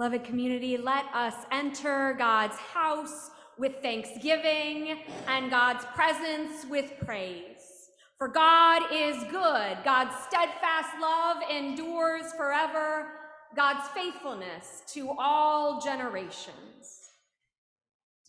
Beloved community, let us enter God's house with thanksgiving and God's presence with praise. For God is good, God's steadfast love endures forever, God's faithfulness to all generations.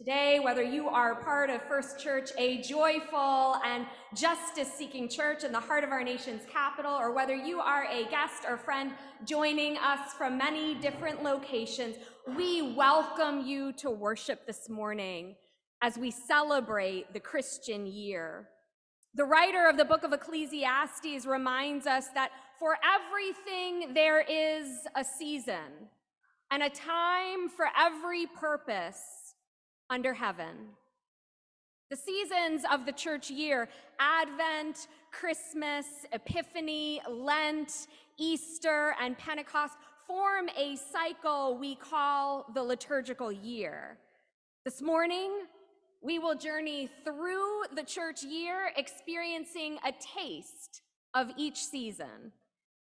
Today, whether you are part of First Church, a joyful and justice seeking church in the heart of our nation's capital, or whether you are a guest or friend joining us from many different locations, we welcome you to worship this morning as we celebrate the Christian year. The writer of the book of Ecclesiastes reminds us that for everything there is a season and a time for every purpose under heaven. The seasons of the church year, Advent, Christmas, Epiphany, Lent, Easter, and Pentecost, form a cycle we call the liturgical year. This morning, we will journey through the church year, experiencing a taste of each season.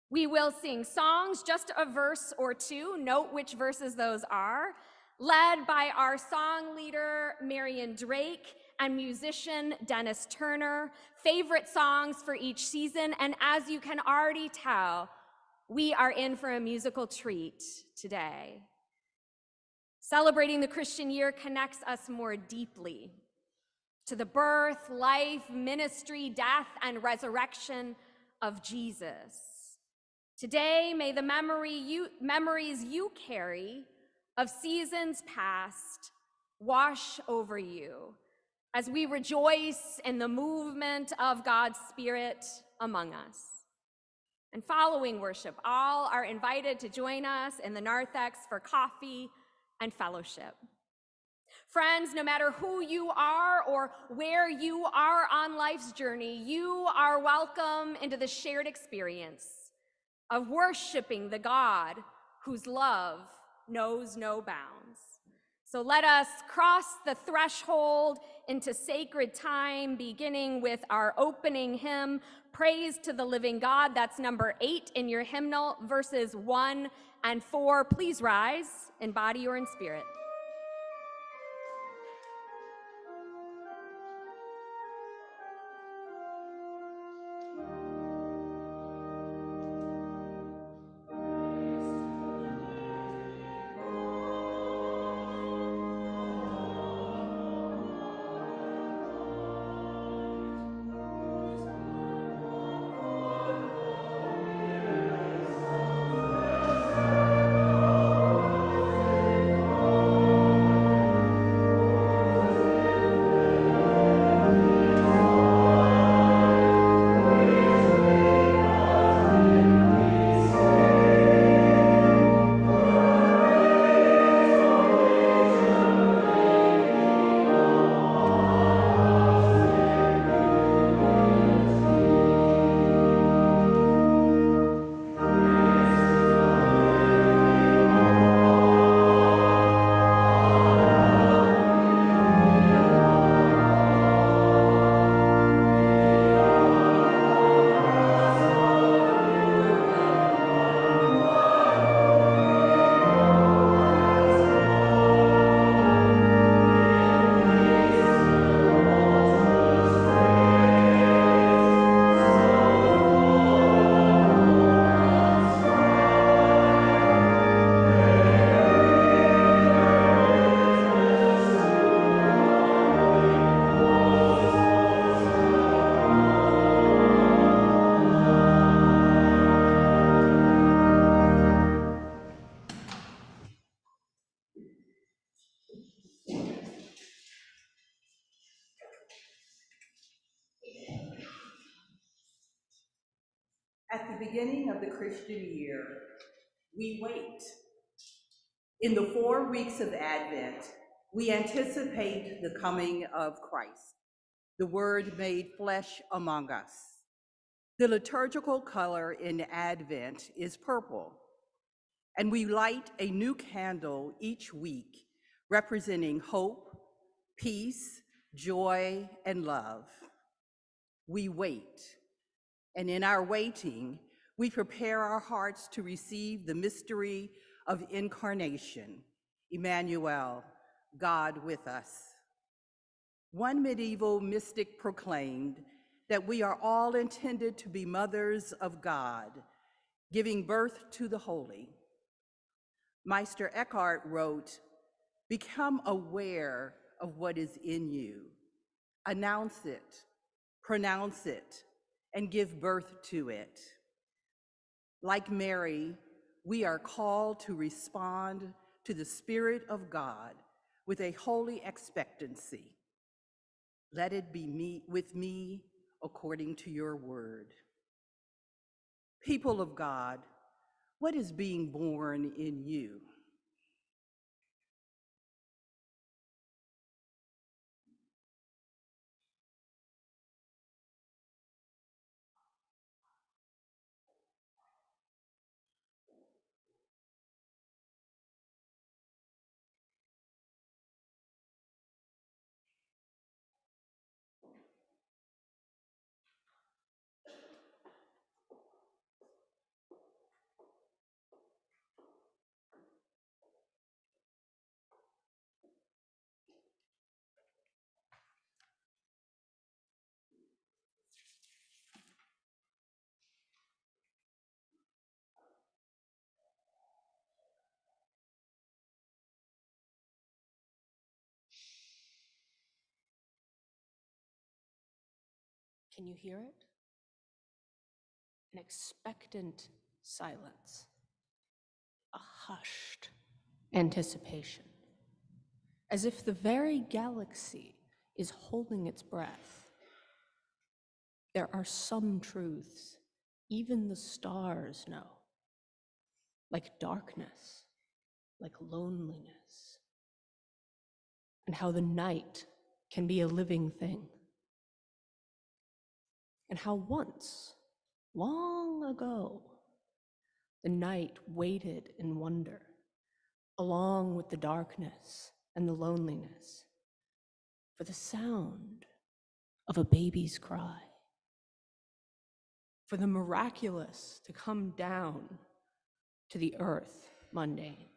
We will sing songs, just a verse or two, note which verses those are led by our song leader, Marian Drake, and musician Dennis Turner, favorite songs for each season. And as you can already tell, we are in for a musical treat today. Celebrating the Christian year connects us more deeply to the birth, life, ministry, death, and resurrection of Jesus. Today, may the memory you, memories you carry of seasons past wash over you as we rejoice in the movement of God's Spirit among us. And following worship, all are invited to join us in the narthex for coffee and fellowship. Friends, no matter who you are or where you are on life's journey, you are welcome into the shared experience of worshiping the God whose love knows no bounds. So let us cross the threshold into sacred time, beginning with our opening hymn, Praise to the Living God. That's number eight in your hymnal, verses one and four. Please rise in body or in spirit. Weeks of Advent, we anticipate the coming of Christ, the Word made flesh among us. The liturgical color in Advent is purple, and we light a new candle each week representing hope, peace, joy, and love. We wait and in our waiting, we prepare our hearts to receive the mystery of incarnation, Emmanuel, God with us. One medieval mystic proclaimed that we are all intended to be mothers of God, giving birth to the holy. Meister Eckhart wrote, Become aware of what is in you, announce it, pronounce it, and give birth to it. Like Mary, we are called to respond to the Spirit of God with a holy expectancy. Let it be me, with me according to your word. People of God, what is being born in you? Can you hear it? An expectant silence, a hushed anticipation, as if the very galaxy is holding its breath. There are some truths even the stars know, like darkness, like loneliness. and how the night can be a living thing. And how once, long ago, the night waited in wonder, along with the darkness and the loneliness, for the sound of a baby's cry, for the miraculous to come down to the earth mundane.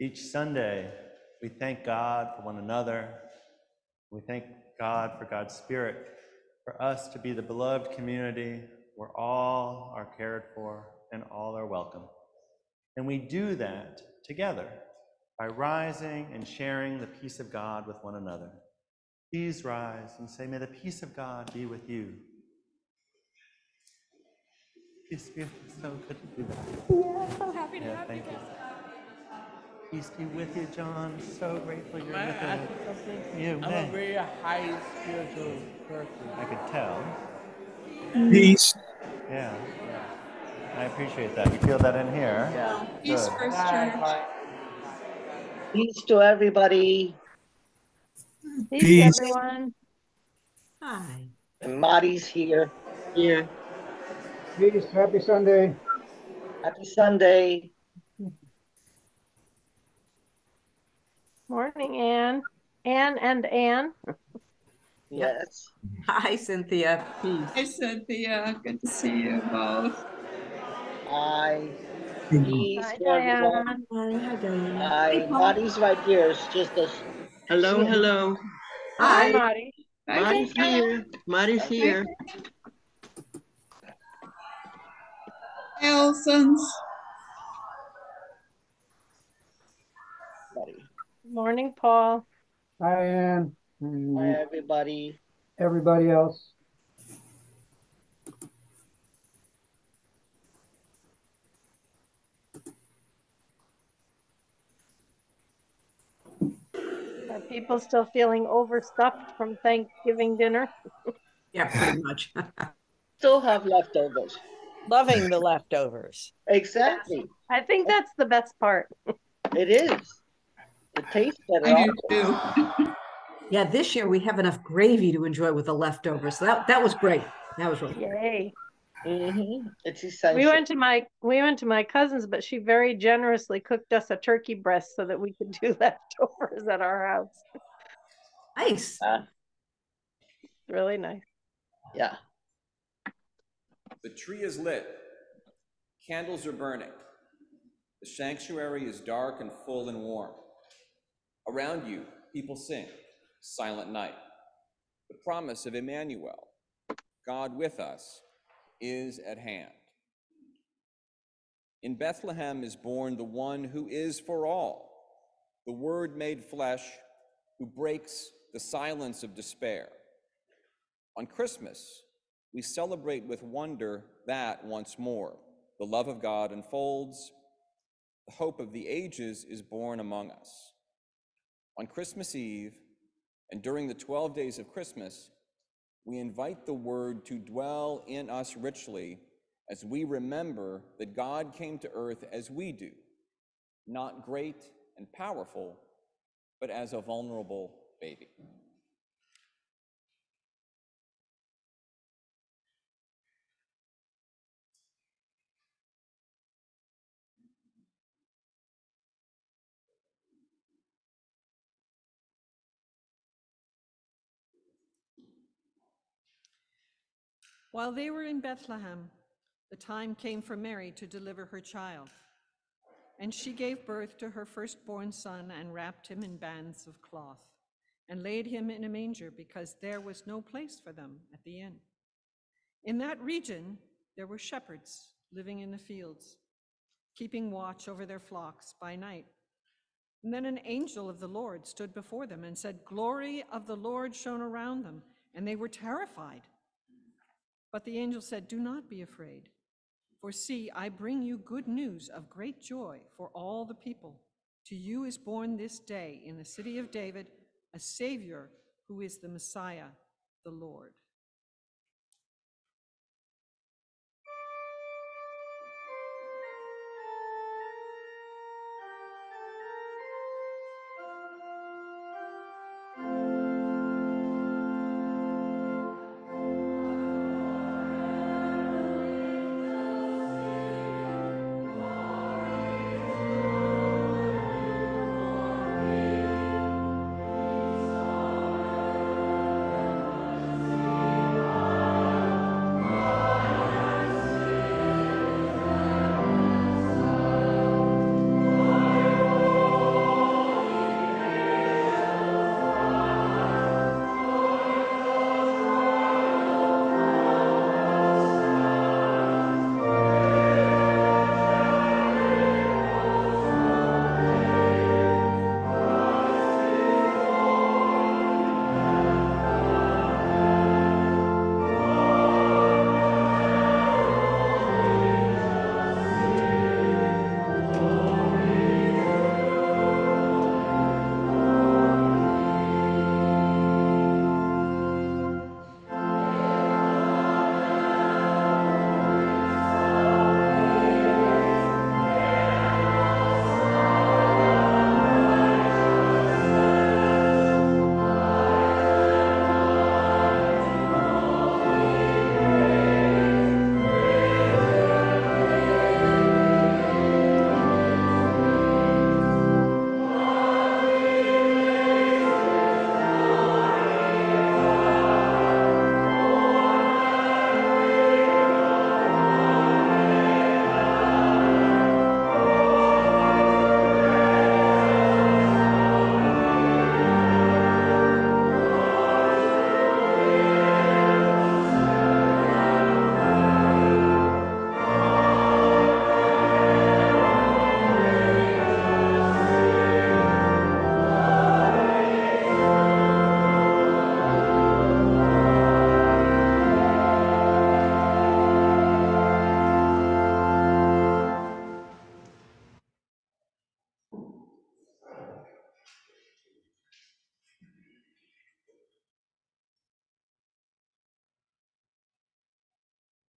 Each Sunday, we thank God for one another. We thank God for God's Spirit, for us to be the beloved community where all are cared for and all are welcome. And we do that together by rising and sharing the peace of God with one another. Please rise and say, May the peace of God be with you. Peace be with you. So good to be back. Yeah, so happy to Yeah, have you thank you. guys. Peace be with you, John. So grateful you're May with ask us. you? You I'm may. a very high spiritual person. I could tell. Peace. Yeah. I appreciate that. You feel that in here? Yeah. Good. First Church. Peace to everybody. Peace. everyone. Hi. And Marty's here. Here. Peace. Happy Sunday. Happy Sunday. Morning, Anne. Anne and Anne. Yes. Hi, Cynthia. Peace. Hi, Cynthia. Good to see you both. Hi. Peace Hi, to everyone. Hi, hi, Hi. Marty's right here. It's just a. Hello, hello. Hi, Hi. Marty. Hi, Marty's here. Marty's here. Hi, Olsons. Marty. Morning, Paul. Hi, Ann. Hi, everybody. everybody else. Are people still feeling overstuffed from Thanksgiving dinner? Yeah, pretty much. Still have leftovers. Loving the leftovers. Exactly. I think that's the best part. It is. It tastes better. I do too. Yeah, this year we have enough gravy to enjoy with the leftovers. So that, that was great. That was really great. Yay. Mhm. It's essential. We went to my we went to my cousin's, but she very generously cooked us a turkey breast so that we could do leftovers at our house. Nice. Uh, Really nice. yeah. The tree is lit. Candles are burning. The sanctuary is dark and full and warm. Around you, people sing, Silent Night. The promise of Emmanuel, God with us, is at hand. In Bethlehem is born the one who is for all, the Word made flesh, who breaks the silence of despair. On Christmas, we celebrate with wonder that once more the love of God unfolds, the hope of the ages is born among us. On Christmas Eve and during the 12 days of Christmas, we invite the Word to dwell in us richly as we remember that God came to earth as we do, not great and powerful, but as a vulnerable baby. While they were in Bethlehem, the time came for Mary to deliver her child. And she gave birth to her firstborn son and wrapped him in bands of cloth and laid him in a manger because there was no place for them at the inn. In that region, there were shepherds living in the fields, keeping watch over their flocks by night. And then an angel of the Lord stood before them and said, Glory of the Lord shone around them, and they were terrified. But the angel said, Do not be afraid, for see, I bring you good news of great joy for all the people. To you is born this day in the city of David a Savior who is the Messiah, the Lord.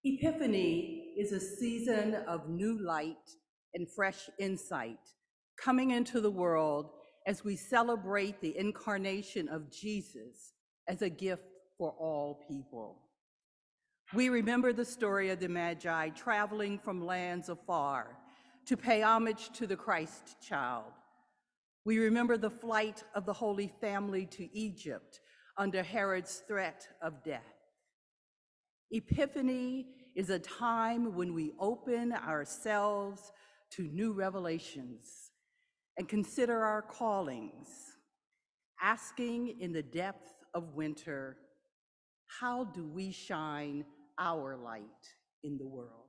Epiphany is a season of new light and fresh insight coming into the world as we celebrate the incarnation of Jesus as a gift for all people. We remember the story of the Magi traveling from lands afar to pay homage to the Christ child. We remember the flight of the Holy Family to Egypt under Herod's threat of death. Epiphany is a time when we open ourselves to new revelations and consider our callings, asking in the depth of winter, how do we shine our light in the world?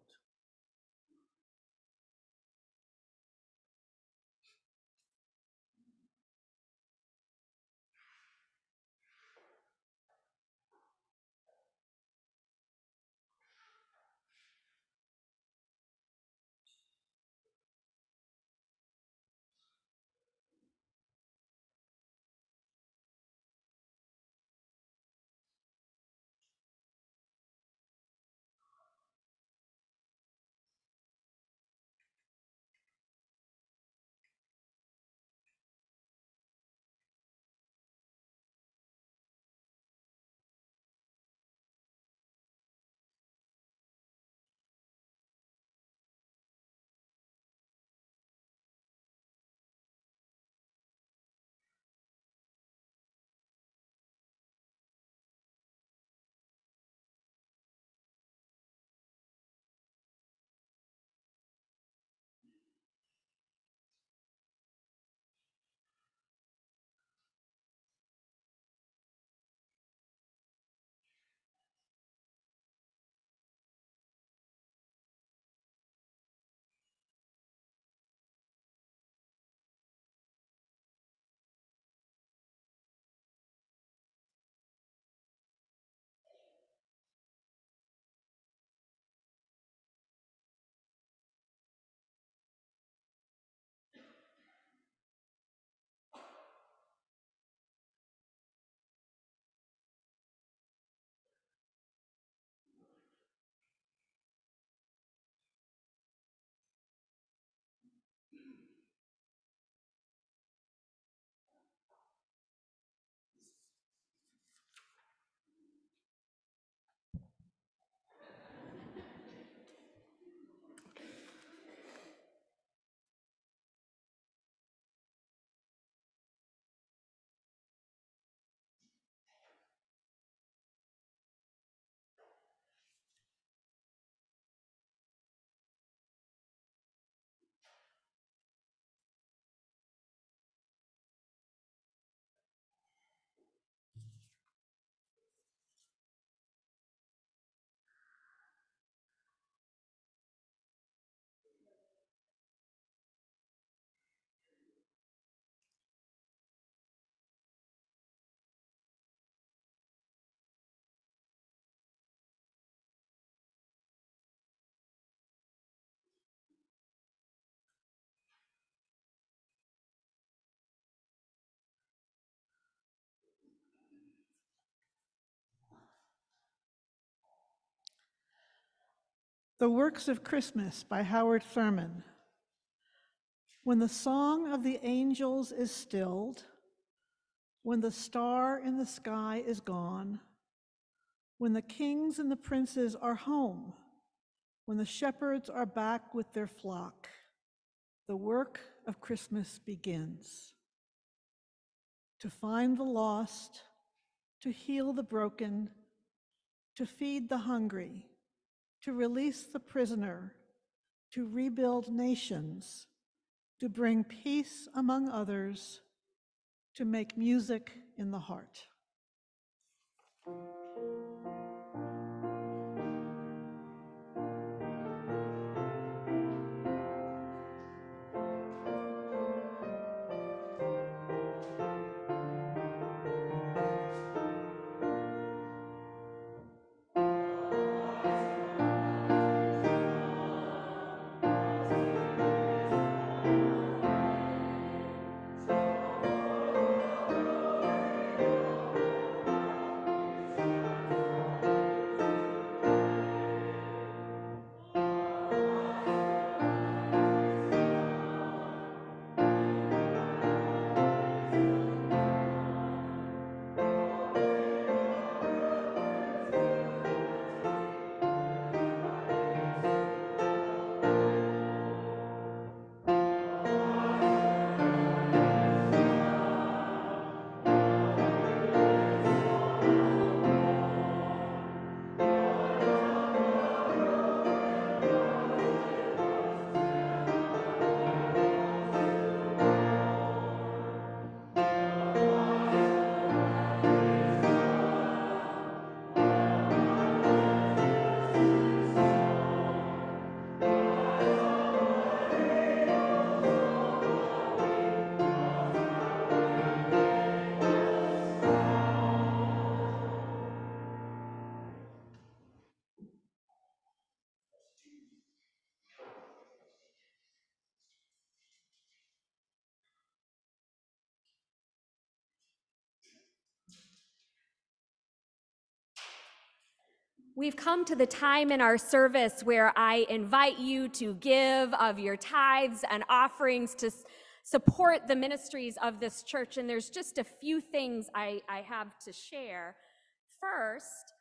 The Works of Christmas by Howard Thurman. When the song of the angels is stilled, when the star in the sky is gone, when the kings and the princes are home, when the shepherds are back with their flock, the work of Christmas begins. To find the lost, to heal the broken, to feed the hungry, to release the prisoner, to rebuild nations, to bring peace among others, to make music in the heart. We've come to the time in our service where I invite you to give of your tithes and offerings to support the ministries of this church. And there's just a few things I, I have to share. First,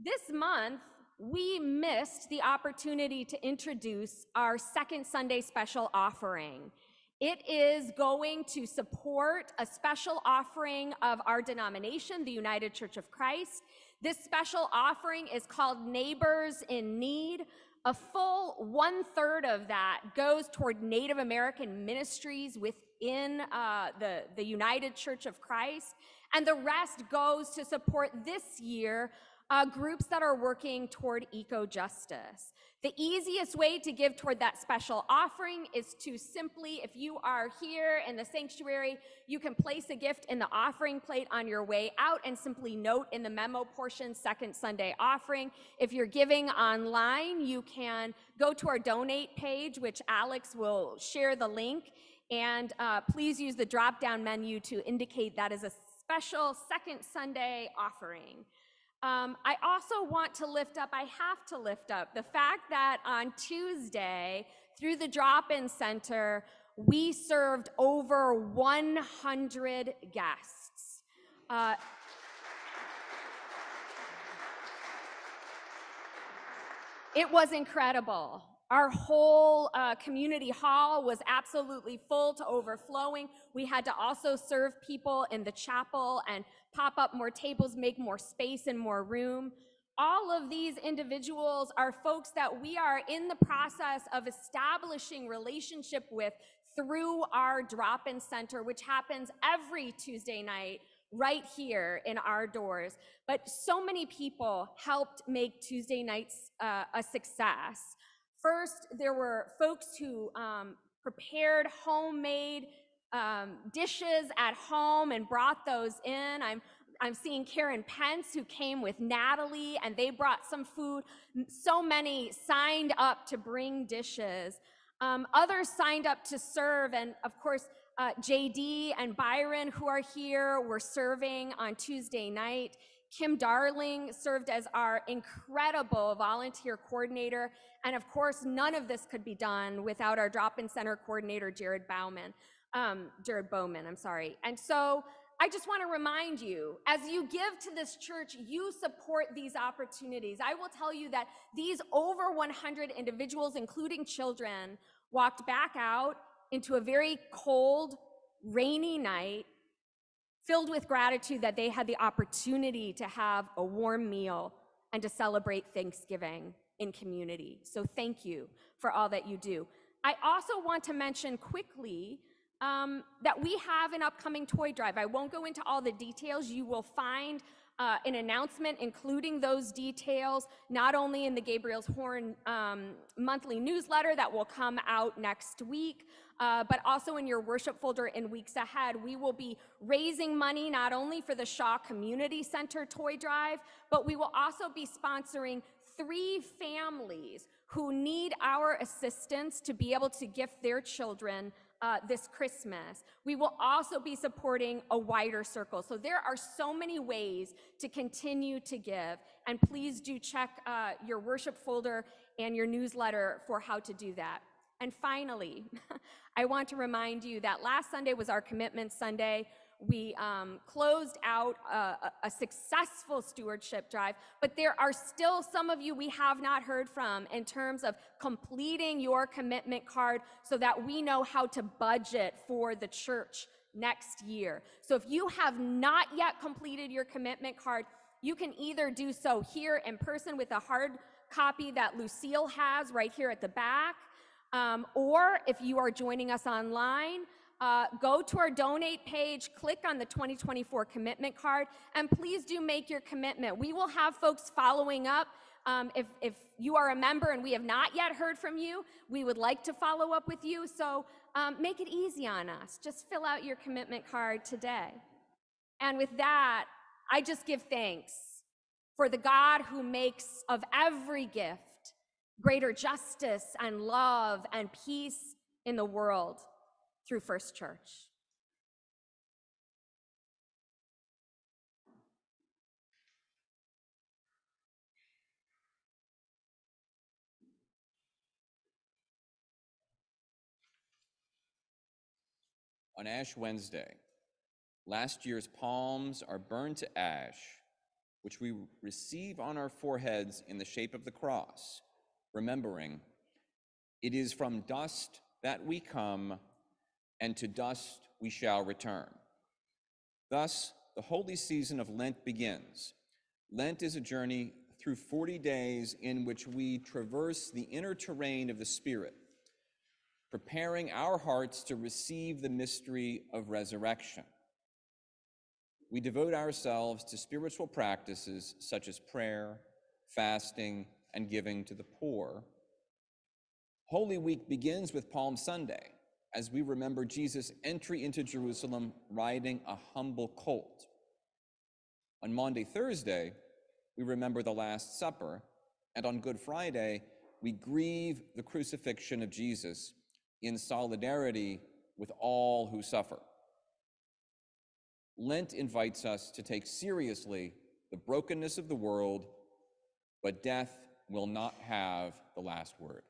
this month, we missed the opportunity to introduce our second Sunday special offering. It is going to support a special offering of our denomination, the United Church of Christ. This special offering is called Neighbors in Need. A full one third of that goes toward Native American ministries within uh, the, the United Church of Christ, and the rest goes to support this year uh, groups that are working toward eco justice. The easiest way to give toward that special offering is to simply, if you are here in the sanctuary, you can place a gift in the offering plate on your way out and simply note in the memo portion, second Sunday offering. If you're giving online, you can go to our donate page, which Alex will share the link. And uh, please use the drop down menu to indicate that is a special second Sunday offering. Um, I also want to lift up, I have to lift up the fact that on Tuesday, through the drop in center, we served over 100 guests. Uh, it was incredible. Our whole uh, community hall was absolutely full to overflowing. We had to also serve people in the chapel and pop up more tables, make more space and more room. All of these individuals are folks that we are in the process of establishing relationship with through our drop-in center, which happens every Tuesday night right here in our doors. But so many people helped make Tuesday nights uh, a success. First, there were folks who um, prepared homemade um, dishes at home and brought those in. I'm I'm seeing Karen Pence who came with Natalie and they brought some food. So many signed up to bring dishes. Um, others signed up to serve, and of course, uh, JD and Byron, who are here, were serving on Tuesday night. Kim Darling served as our incredible volunteer coordinator. And of course, none of this could be done without our drop-in center coordinator, Jared Bowman, um, Jared Bowman, I'm sorry. And so I just want to remind you, as you give to this church, you support these opportunities. I will tell you that these over 100 individuals, including children, walked back out into a very cold, rainy night filled with gratitude that they had the opportunity to have a warm meal and to celebrate Thanksgiving in community. So thank you for all that you do. I also want to mention quickly um, that we have an upcoming toy drive. I won't go into all the details. You will find uh, an announcement including those details, not only in the Gabriel's Horn um, monthly newsletter that will come out next week, uh, but also in your worship folder in weeks ahead. We will be raising money not only for the Shaw Community Center toy drive, but we will also be sponsoring three families who need our assistance to be able to gift their children uh, this Christmas. We will also be supporting a wider circle. So there are so many ways to continue to give. And please do check uh, your worship folder and your newsletter for how to do that. And finally, I want to remind you that last Sunday was our Commitment Sunday. We um, closed out a, a, a successful stewardship drive, but there are still some of you we have not heard from in terms of completing your commitment card so that we know how to budget for the church next year. So if you have not yet completed your commitment card, you can either do so here in person with a hard copy that Lucille has right here at the back, um, or if you are joining us online, uh, go to our donate page, click on the 2024 commitment card, and please do make your commitment. We will have folks following up. Um, if, if you are a member and we have not yet heard from you, we would like to follow up with you. So um, make it easy on us. Just fill out your commitment card today. And with that, I just give thanks for the God who makes of every gift greater justice and love and peace in the world through First Church. On Ash Wednesday, last year's palms are burned to ash, which we receive on our foreheads in the shape of the cross remembering it is from dust that we come, and to dust we shall return. Thus, the holy season of Lent begins. Lent is a journey through 40 days in which we traverse the inner terrain of the Spirit, preparing our hearts to receive the mystery of resurrection. We devote ourselves to spiritual practices such as prayer, fasting, and giving to the poor. Holy Week begins with Palm Sunday as we remember Jesus' entry into Jerusalem riding a humble colt. On Maundy, Thursday, we remember the Last Supper, and on Good Friday, we grieve the crucifixion of Jesus in solidarity with all who suffer. Lent invites us to take seriously the brokenness of the world, but death will not have the last word.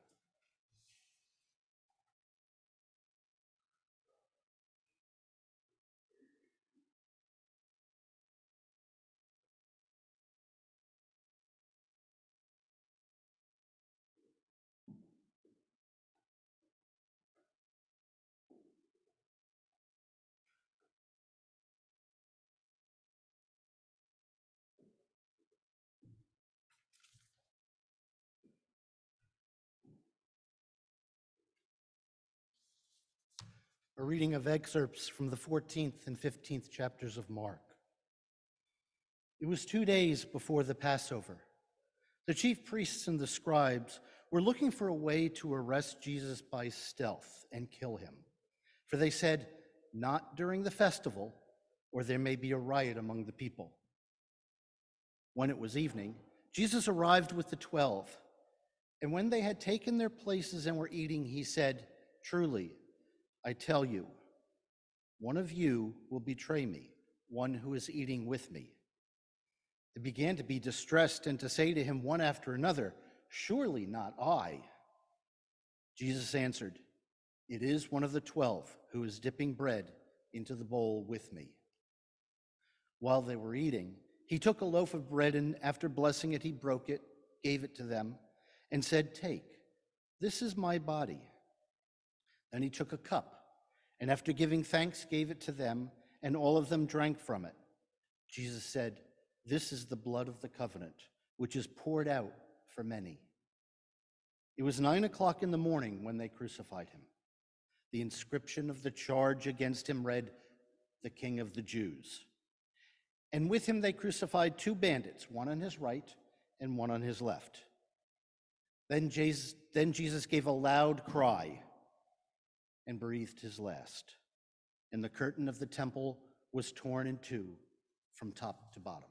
A reading of excerpts from the 14th and 15th chapters of Mark. It was two days before the Passover. The chief priests and the scribes were looking for a way to arrest Jesus by stealth and kill him. For they said, Not during the festival, or there may be a riot among the people. When it was evening, Jesus arrived with the twelve. And when they had taken their places and were eating, he said, Truly, I tell you, one of you will betray me, one who is eating with me. They began to be distressed and to say to him one after another, Surely not I. Jesus answered, It is one of the twelve who is dipping bread into the bowl with me. While they were eating, he took a loaf of bread and after blessing it, he broke it, gave it to them, and said, Take, this is my body. Then he took a cup, and after giving thanks, gave it to them, and all of them drank from it. Jesus said, This is the blood of the covenant, which is poured out for many. It was nine o'clock in the morning when they crucified him. The inscription of the charge against him read, The King of the Jews. And with him they crucified two bandits, one on his right and one on his left. Then Jesus, then Jesus gave a loud cry and breathed his last. And the curtain of the temple was torn in two from top to bottom.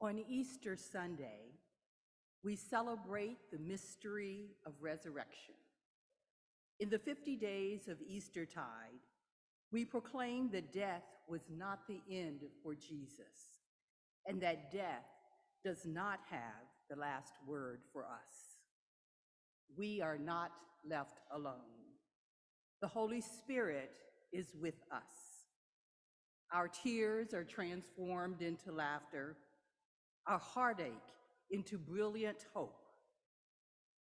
On Easter Sunday, we celebrate the mystery of resurrection. In the 50 days of Eastertide, we proclaim that death was not the end for Jesus and that death does not have the last word for us. We are not left alone. The Holy Spirit is with us. Our tears are transformed into laughter, our heartache into brilliant hope.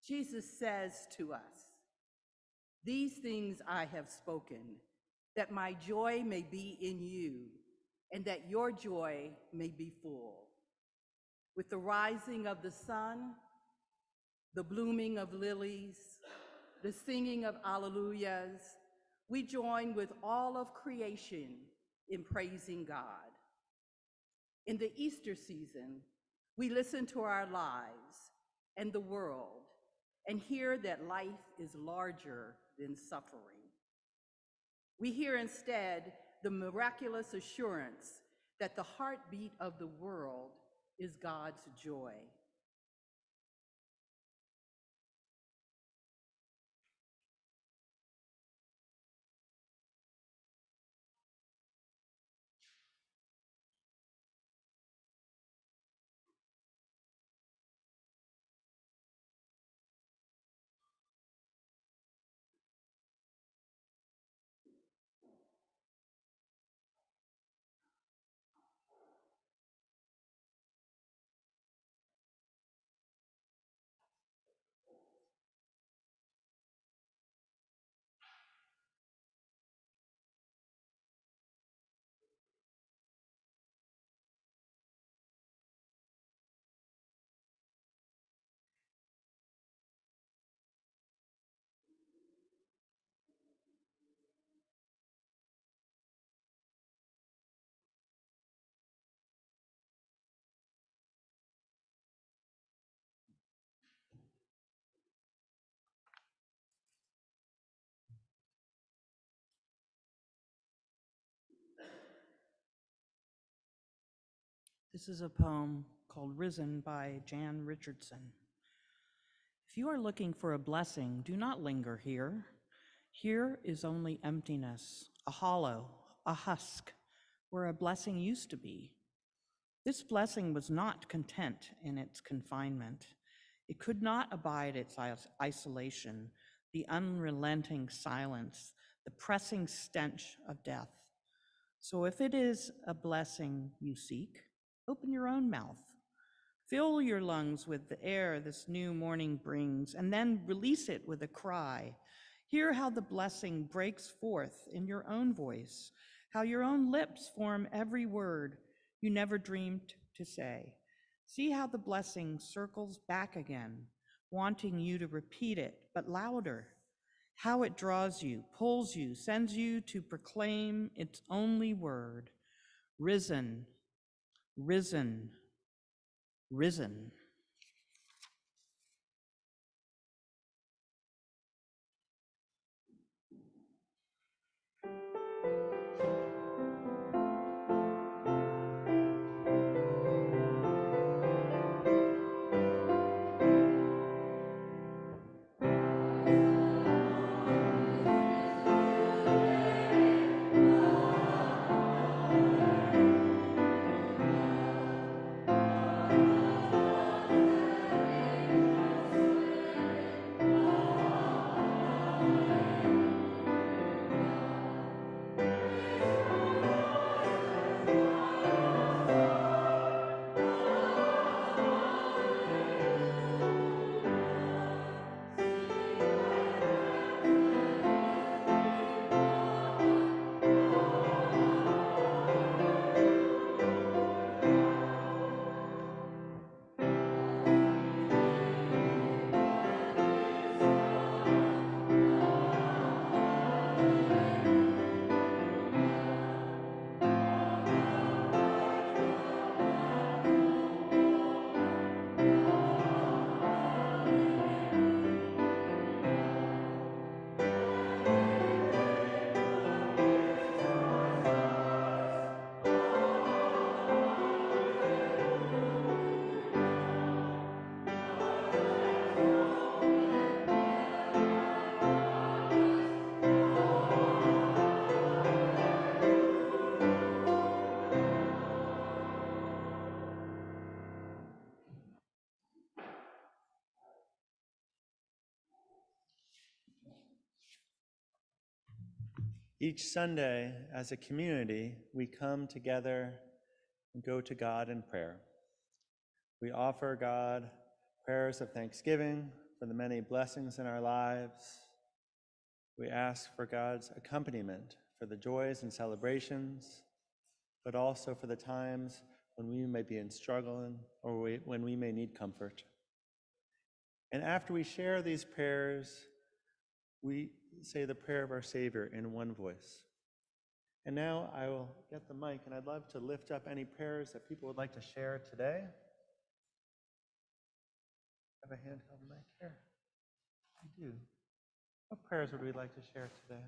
Jesus says to us, These things I have spoken, that my joy may be in you, and that your joy may be full. With the rising of the sun, the blooming of lilies, the singing of alleluias, we join with all of creation in praising God. In the Easter season, we listen to our lives and the world and hear that life is larger than suffering. We hear instead the miraculous assurance that the heartbeat of the world is God's joy. This is a poem called Risen by Jan Richardson. If you are looking for a blessing, do not linger here. Here is only emptiness, a hollow, a husk, where a blessing used to be. This blessing was not content in its confinement. It could not abide its isolation, the unrelenting silence, the pressing stench of death. So if it is a blessing you seek, open your own mouth. Fill your lungs with the air this new morning brings, and then release it with a cry. Hear how the blessing breaks forth in your own voice, how your own lips form every word you never dreamed to say. See how the blessing circles back again, wanting you to repeat it, but louder. How it draws you, pulls you, sends you to proclaim its only word risen, risen, risen. Each Sunday, as a community, we come together and go to God in prayer. We offer God prayers of thanksgiving for the many blessings in our lives. We ask for God's accompaniment for the joys and celebrations, but also for the times when we may be in struggle or we, when we may need comfort. And after we share these prayers, we say the prayer of our Savior in one voice. And now I will get the mic, and I'd love to lift up any prayers that people would like to share today. I Have a handheld mic here. I do. What prayers would we like to share today?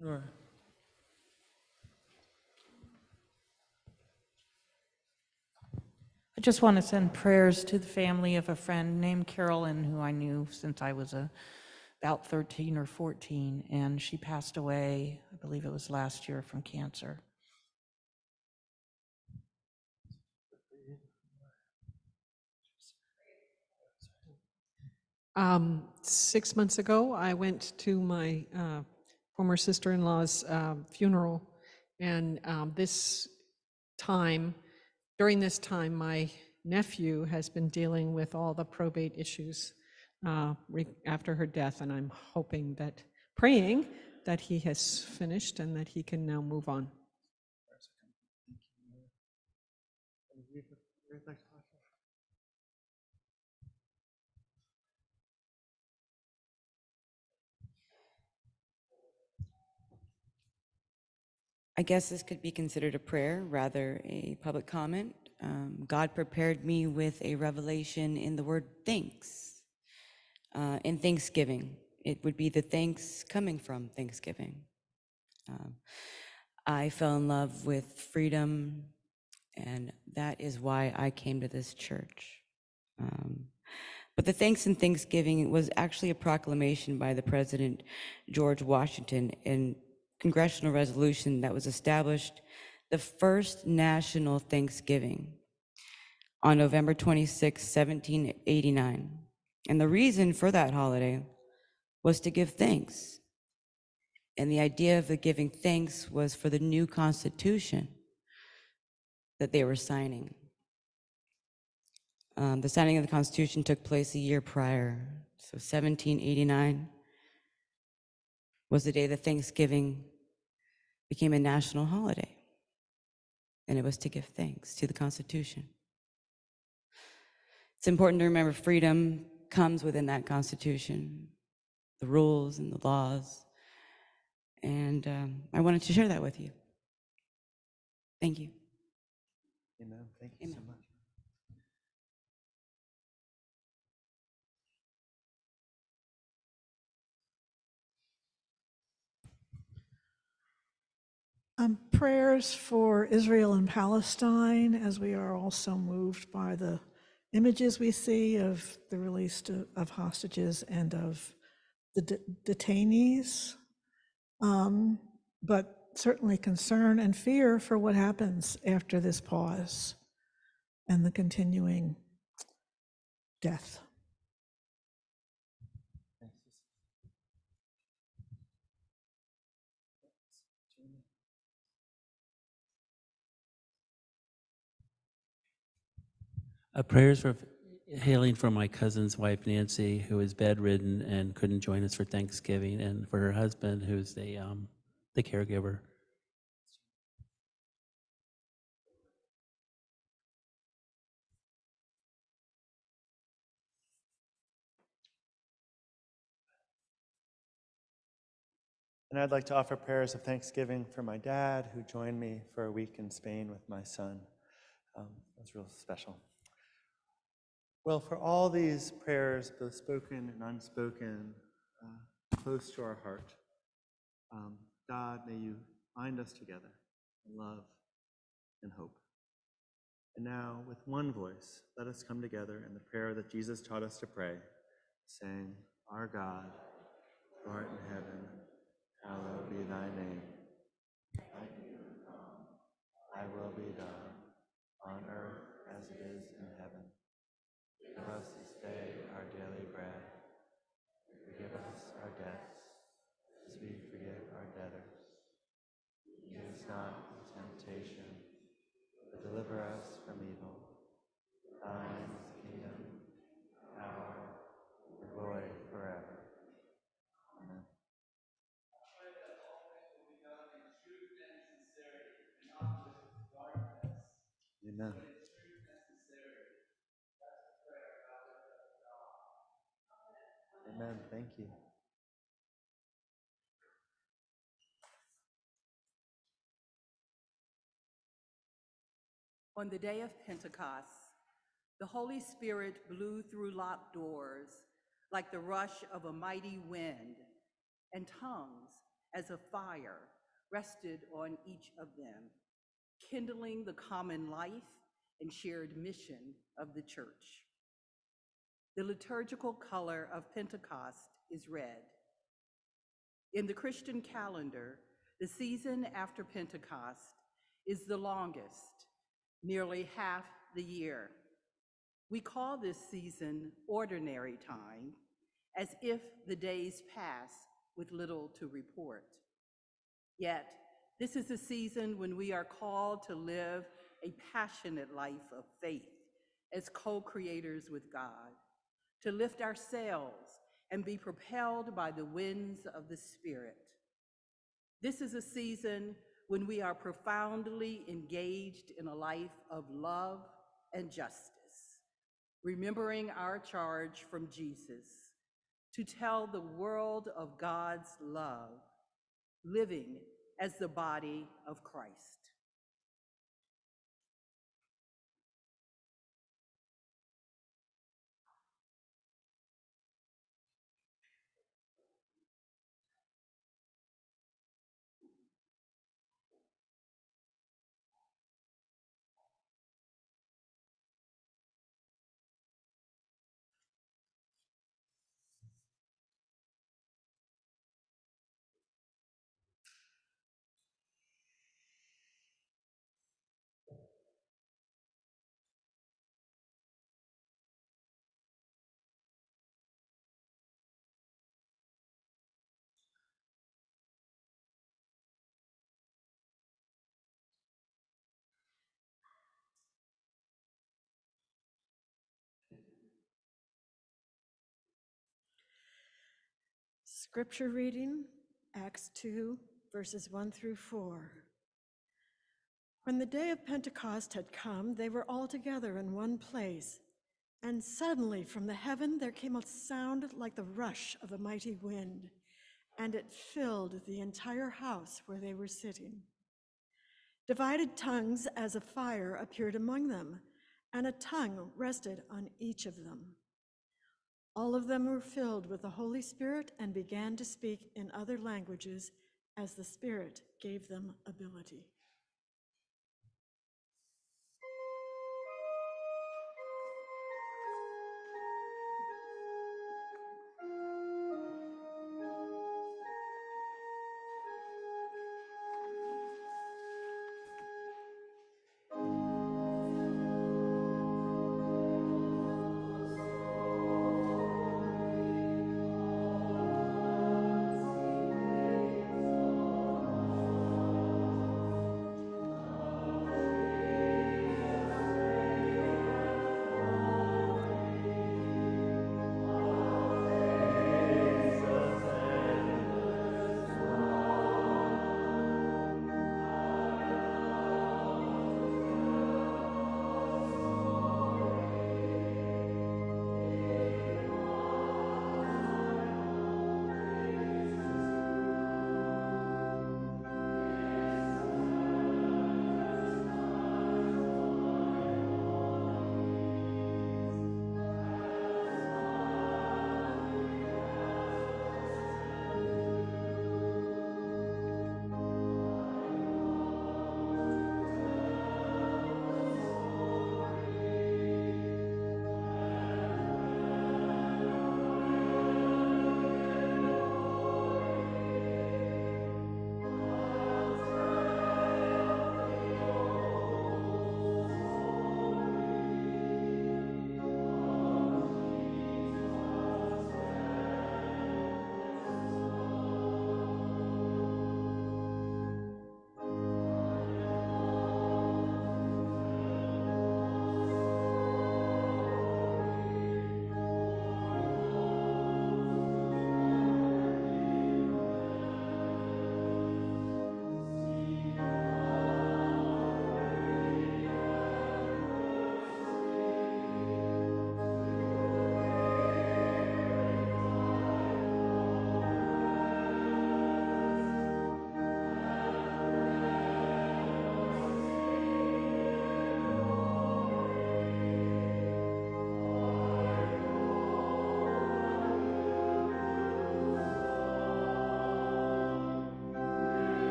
Nora. I just want to send prayers to the family of a friend named Carolyn, who I knew since I was a, about 13 or 14, and she passed away, I believe it was last year, from cancer. Um, six months ago, I went to my uh, former sister-in-law's um, funeral, and um, this time, during this time, my nephew has been dealing with all the probate issues uh, after her death, and I'm hoping that, praying that he has finished and that he can now move on. I guess this could be considered a prayer, rather a public comment. Um, God prepared me with a revelation in the word thanks, uh, in thanksgiving. It would be the thanks coming from thanksgiving. Um, I fell in love with freedom, and that is why I came to this church. Um, but the thanks and thanksgiving was actually a proclamation by the President George Washington in congressional resolution that was established the first national Thanksgiving on November 26, 1789. And the reason for that holiday was to give thanks. And the idea of the giving thanks was for the new Constitution that they were signing. Um, the signing of the Constitution took place a year prior, so 1789 was the day that Thanksgiving became a national holiday. And it was to give thanks to the Constitution. It's important to remember freedom comes within that Constitution, the rules and the laws. And um, I wanted to share that with you. Thank you. Amen. Thank you so much. Um, prayers for Israel and Palestine, as we are also moved by the images we see of the release to- of hostages and of the de- detainees. Um, but certainly concern and fear for what happens after this pause and the continuing death. Uh, prayers for hailing from my cousin's wife Nancy, who is bedridden and couldn't join us for Thanksgiving, and for her husband, who's the um, the caregiver. And I'd like to offer prayers of thanksgiving for my dad, who joined me for a week in Spain with my son. Um, was real special. Well, for all these prayers, both spoken and unspoken, uh, close to our heart, um, God, may you bind us together in love and hope. And now, with one voice, let us come together in the prayer that Jesus taught us to pray, saying, Our God, who art in heaven, hallowed be thy name. Thy kingdom come, thy will be done, on earth Thank you. On the day of Pentecost, the Holy Spirit blew through locked doors like the rush of a mighty wind, and tongues as a fire rested on each of them, kindling the common life and shared mission of the church. The liturgical color of Pentecost is red. In the Christian calendar, the season after Pentecost is the longest, nearly half the year. We call this season ordinary time, as if the days pass with little to report. Yet, this is a season when we are called to live a passionate life of faith as co-creators with God, to lift our sails and be propelled by the winds of the Spirit. This is a season when we are profoundly engaged in a life of love and justice, remembering our charge from Jesus to tell the world of God's love, living as the body of Christ. Scripture reading, Acts 2, verses 1 through 4. When the day of Pentecost had come, they were all together in one place. And suddenly from the heaven there came a sound like the rush of a mighty wind, and it filled the entire house where they were sitting. Divided tongues as a fire appeared among them, and a tongue rested on each of them. All of them were filled with the Holy Spirit and began to speak in other languages as the Spirit gave them ability.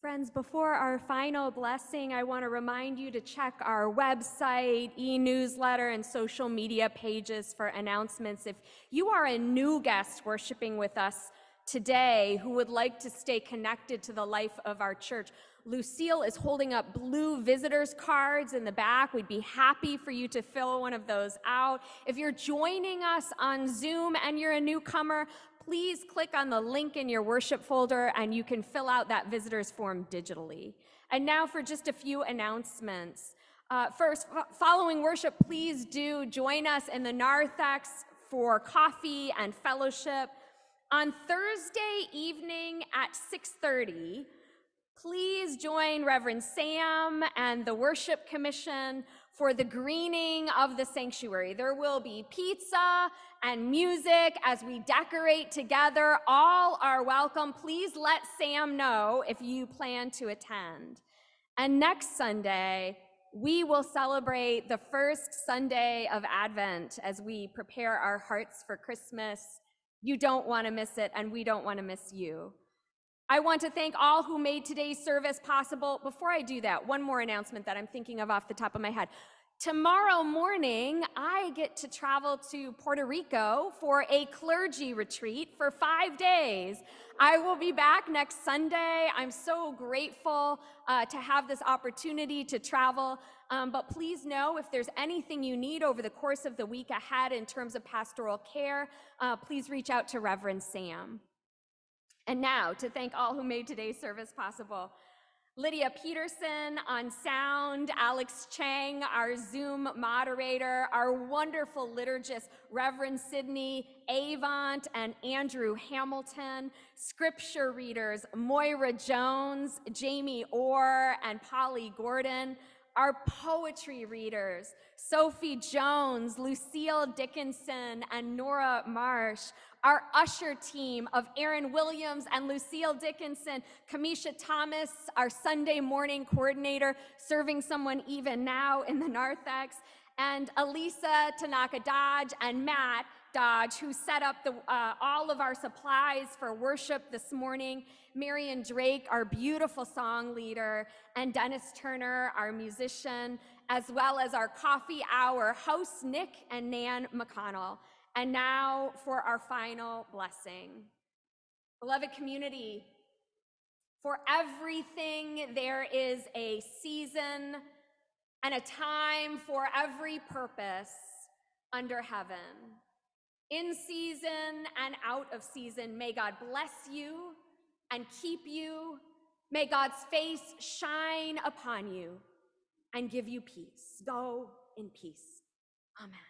Friends, before our final blessing, I want to remind you to check our website, e newsletter, and social media pages for announcements. If you are a new guest worshiping with us today who would like to stay connected to the life of our church, Lucille is holding up blue visitors cards in the back. We'd be happy for you to fill one of those out. If you're joining us on Zoom and you're a newcomer, please click on the link in your worship folder and you can fill out that visitors form digitally. And now for just a few announcements. Uh, first, following worship, please do join us in the narthex for coffee and fellowship. On Thursday evening at 6:30, please join Reverend Sam and the worship commission for the greening of the sanctuary. There will be pizza and music as we decorate together. All are welcome. Please let Sam know if you plan to attend. And next Sunday, we will celebrate the first Sunday of Advent as we prepare our hearts for Christmas. You don't want to miss it, and we don't want to miss you. I want to thank all who made today's service possible. Before I do that, one more announcement that I'm thinking of off the top of my head. Tomorrow morning, I get to travel to Puerto Rico for a clergy retreat for five days. I will be back next Sunday. I'm so grateful uh, to have this opportunity to travel. Um, but please know if there's anything you need over the course of the week ahead in terms of pastoral care, uh, please reach out to Reverend Sam. And now, to thank all who made today's service possible. Lydia Peterson on sound, Alex Chang, our Zoom moderator, our wonderful liturgist, Reverend Sidney Avant and Andrew Hamilton, scripture readers, Moira Jones, Jamie Orr, and Polly Gordon, our poetry readers, Sophie Jones, Lucille Dickinson, and Nora Marsh, our usher team of Aaron Williams and Lucille Dickinson, Kamisha Thomas, our Sunday morning coordinator, serving someone even now in the narthex, and Elisa Tanaka Dodge and Matt Dodge, who set up the, uh, all of our supplies for worship this morning, Marian Drake, our beautiful song leader, and Dennis Turner, our musician, as well as our coffee hour hosts, Nick and Nan McConnell. And now for our final blessing. Beloved community, for everything there is a season and a time for every purpose under heaven. In season and out of season, may God bless you and keep you. May God's face shine upon you and give you peace. Go in peace. Amen.